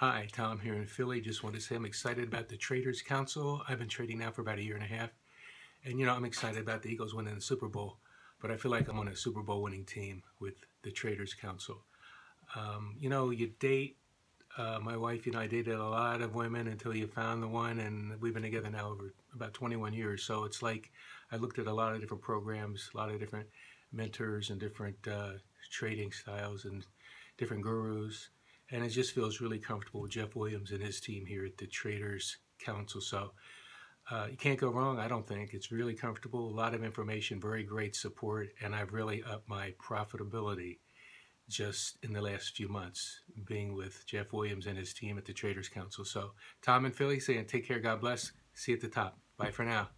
Hi, Tom here in Philly. Just want to say I'm excited about the Traders Council. I've been trading now for about a year and a half. And, you know, I'm excited about the Eagles winning the Super Bowl. But I feel like I'm on a Super Bowl winning team with the Traders Council. Um, you know, you date, uh, my wife, and I dated a lot of women until you found the one. And we've been together now over about 21 years. So it's like I looked at a lot of different programs, a lot of different mentors and different uh, trading styles and different gurus and it just feels really comfortable with Jeff Williams and his team here at the Traders Council. So uh, you can't go wrong, I don't think. It's really comfortable, a lot of information, very great support, and I've really upped my profitability just in the last few months being with Jeff Williams and his team at the Traders Council. So Tom and Philly saying take care, God bless. See you at the top. Bye for now.